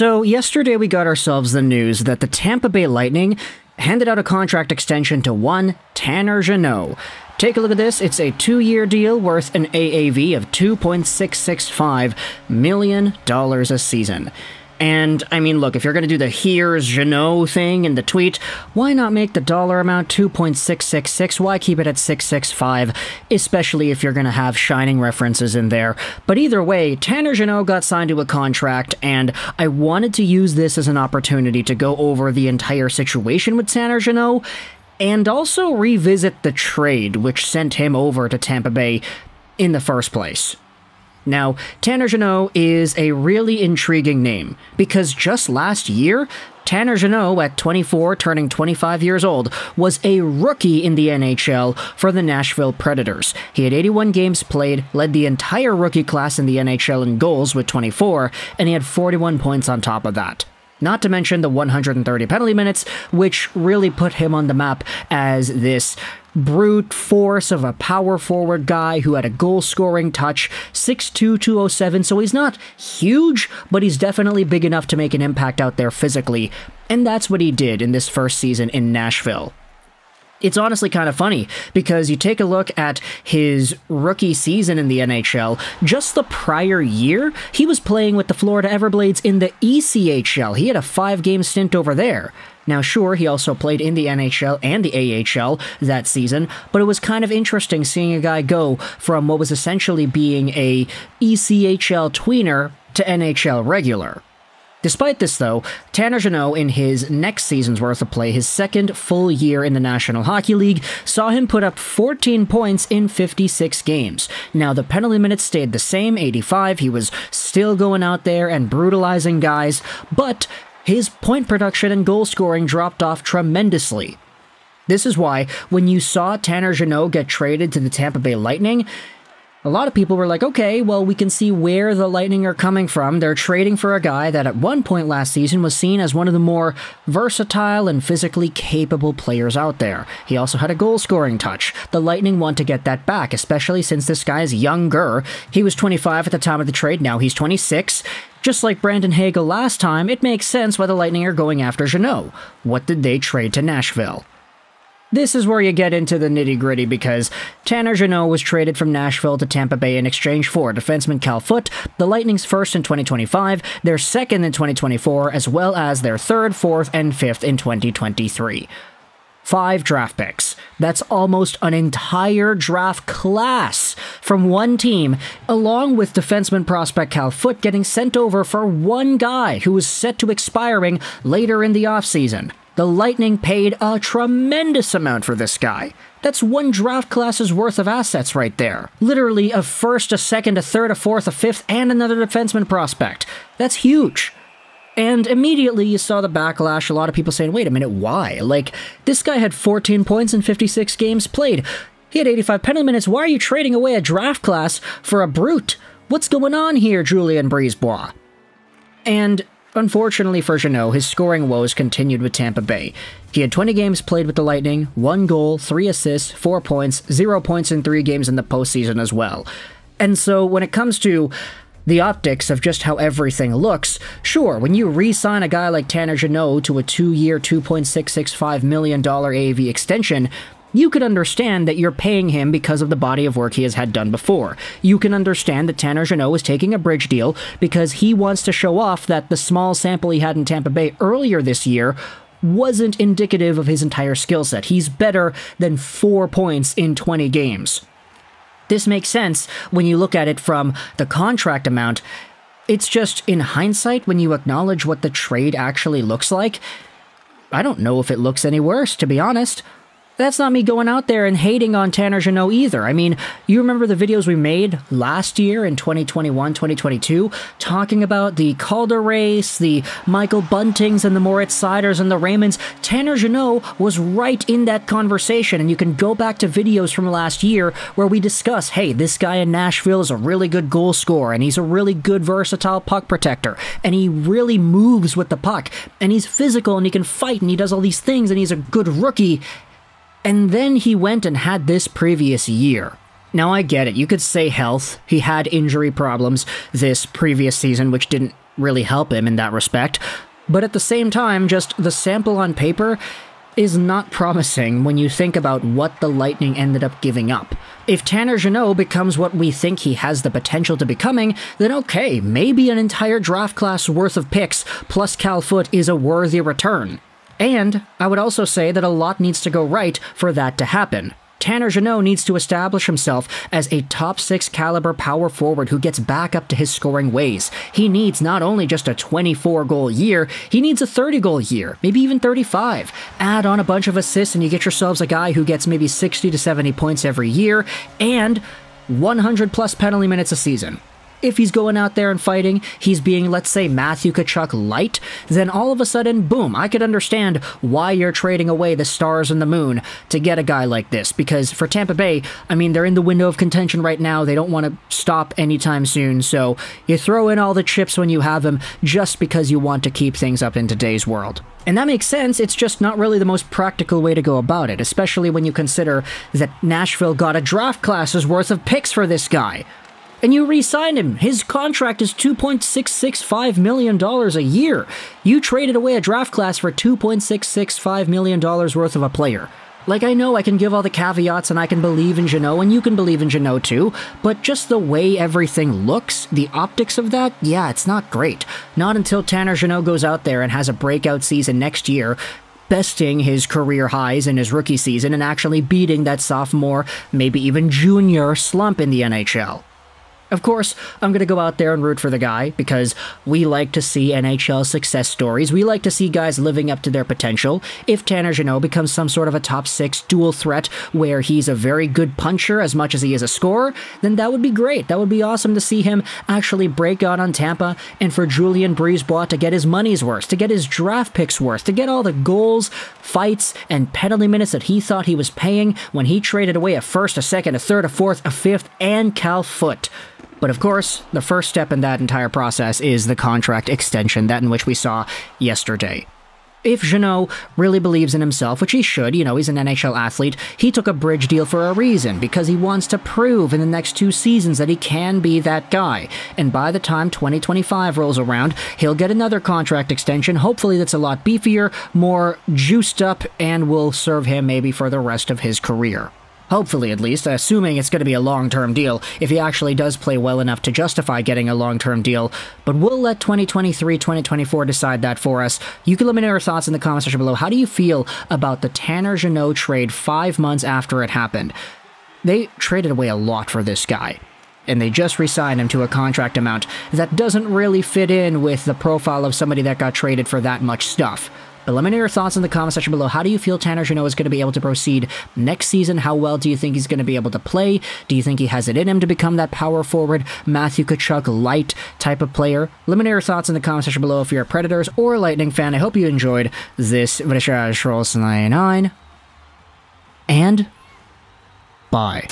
So, yesterday we got ourselves the news that the Tampa Bay Lightning handed out a contract extension to one Tanner Jeannot. Take a look at this. It's a two year deal worth an AAV of $2.665 million a season. And I mean, look, if you're going to do the here's Jeannot thing in the tweet, why not make the dollar amount 2.666? Why keep it at 665? Especially if you're going to have shining references in there. But either way, Tanner Jeannot got signed to a contract, and I wanted to use this as an opportunity to go over the entire situation with Tanner Jeannot and also revisit the trade which sent him over to Tampa Bay in the first place. Now, Tanner Jeannot is a really intriguing name because just last year, Tanner Jeannot, at 24, turning 25 years old, was a rookie in the NHL for the Nashville Predators. He had 81 games played, led the entire rookie class in the NHL in goals with 24, and he had 41 points on top of that. Not to mention the 130 penalty minutes, which really put him on the map as this brute force of a power forward guy who had a goal scoring touch, 6'2, 207. So he's not huge, but he's definitely big enough to make an impact out there physically. And that's what he did in this first season in Nashville it's honestly kind of funny because you take a look at his rookie season in the NHL, just the prior year, he was playing with the Florida Everblades in the ECHL. He had a five game stint over there. Now, sure, he also played in the NHL and the AHL that season, but it was kind of interesting seeing a guy go from what was essentially being a ECHL tweener to NHL regular. Despite this, though, Tanner Jeannot, in his next season's worth of play, his second full year in the National Hockey League, saw him put up 14 points in 56 games. Now, the penalty minutes stayed the same, 85. He was still going out there and brutalizing guys, but his point production and goal scoring dropped off tremendously. This is why, when you saw Tanner Jeannot get traded to the Tampa Bay Lightning, a lot of people were like, okay, well, we can see where the Lightning are coming from. They're trading for a guy that at one point last season was seen as one of the more versatile and physically capable players out there. He also had a goal scoring touch. The Lightning want to get that back, especially since this guy is younger. He was 25 at the time of the trade, now he's 26. Just like Brandon Hagel last time, it makes sense why the Lightning are going after Jeannot. What did they trade to Nashville? This is where you get into the nitty gritty because Tanner Jeannot was traded from Nashville to Tampa Bay in exchange for defenseman Cal Foote, the Lightning's first in 2025, their second in 2024, as well as their third, fourth, and fifth in 2023. Five draft picks. That's almost an entire draft class from one team, along with defenseman prospect Cal Foote getting sent over for one guy who was set to expiring later in the offseason. The Lightning paid a tremendous amount for this guy. That's one draft class's worth of assets right there. Literally a first, a second, a third, a fourth, a fifth, and another defenseman prospect. That's huge. And immediately you saw the backlash, a lot of people saying, wait a minute, why? Like, this guy had 14 points in 56 games played. He had 85 penalty minutes. Why are you trading away a draft class for a brute? What's going on here, Julien Brisebois? And Unfortunately for Jeannot, his scoring woes continued with Tampa Bay. He had 20 games played with the Lightning, 1 goal, 3 assists, 4 points, 0 points in 3 games in the postseason as well. And so when it comes to the optics of just how everything looks, sure, when you re sign a guy like Tanner Jeannot to a two year, $2.665 million AV extension, you could understand that you're paying him because of the body of work he has had done before. You can understand that Tanner Jeannot is taking a bridge deal because he wants to show off that the small sample he had in Tampa Bay earlier this year wasn't indicative of his entire skill set. He's better than four points in 20 games. This makes sense when you look at it from the contract amount. It's just in hindsight, when you acknowledge what the trade actually looks like, I don't know if it looks any worse, to be honest. That's not me going out there and hating on Tanner Jeannot either. I mean, you remember the videos we made last year in 2021, 2022, talking about the Calder race, the Michael Buntings and the Moritz Seiders and the Raymonds. Tanner Jeannot was right in that conversation, and you can go back to videos from last year where we discuss, hey, this guy in Nashville is a really good goal scorer, and he's a really good versatile puck protector, and he really moves with the puck, and he's physical, and he can fight, and he does all these things, and he's a good rookie, and then he went and had this previous year. Now I get it, you could say health. He had injury problems this previous season, which didn't really help him in that respect. But at the same time, just the sample on paper is not promising when you think about what the Lightning ended up giving up. If Tanner Jeannot becomes what we think he has the potential to becoming, then okay, maybe an entire draft class worth of picks plus Cal Foote is a worthy return. And I would also say that a lot needs to go right for that to happen. Tanner Jeannot needs to establish himself as a top 6 caliber power forward who gets back up to his scoring ways. He needs not only just a 24 goal year, he needs a 30 goal year, maybe even 35. Add on a bunch of assists and you get yourselves a guy who gets maybe 60 to 70 points every year and 100 plus penalty minutes a season if he's going out there and fighting, he's being, let's say, Matthew Tkachuk light, then all of a sudden, boom, I could understand why you're trading away the stars and the moon to get a guy like this. Because for Tampa Bay, I mean, they're in the window of contention right now. They don't want to stop anytime soon. So you throw in all the chips when you have them just because you want to keep things up in today's world. And that makes sense, it's just not really the most practical way to go about it, especially when you consider that Nashville got a draft class's worth of picks for this guy and you re-sign him. His contract is $2.665 million a year. You traded away a draft class for $2.665 million worth of a player. Like, I know I can give all the caveats and I can believe in Jeannot, and you can believe in Jeannot too, but just the way everything looks, the optics of that, yeah, it's not great. Not until Tanner Jeannot goes out there and has a breakout season next year, besting his career highs in his rookie season and actually beating that sophomore, maybe even junior slump in the NHL. Of course, I'm going to go out there and root for the guy because we like to see NHL success stories. We like to see guys living up to their potential. If Tanner Jeannot becomes some sort of a top six dual threat where he's a very good puncher as much as he is a scorer, then that would be great. That would be awesome to see him actually break out on Tampa and for Julien BriseBois to get his money's worth, to get his draft picks worth, to get all the goals, fights, and penalty minutes that he thought he was paying when he traded away a first, a second, a third, a fourth, a fifth, and Cal Foote. But of course, the first step in that entire process is the contract extension, that in which we saw yesterday. If Jeannot really believes in himself, which he should, you know, he's an NHL athlete, he took a bridge deal for a reason, because he wants to prove in the next two seasons that he can be that guy. And by the time 2025 rolls around, he'll get another contract extension, hopefully that's a lot beefier, more juiced up, and will serve him maybe for the rest of his career. Hopefully, at least, assuming it's going to be a long term deal, if he actually does play well enough to justify getting a long term deal. But we'll let 2023 2024 decide that for us. You can let me know your thoughts in the comment section below. How do you feel about the Tanner Jeannot trade five months after it happened? They traded away a lot for this guy and they just re-signed him to a contract amount that doesn't really fit in with the profile of somebody that got traded for that much stuff. But let me know your thoughts in the comment section below. How do you feel Tanner Jeannot is going to be able to proceed next season? How well do you think he's going to be able to play? Do you think he has it in him to become that power forward, Matthew Tkachuk light type of player? Let me know your thoughts in the comment section below if you're a Predators or Lightning fan. I hope you enjoyed this Vrishaj 99. And bye.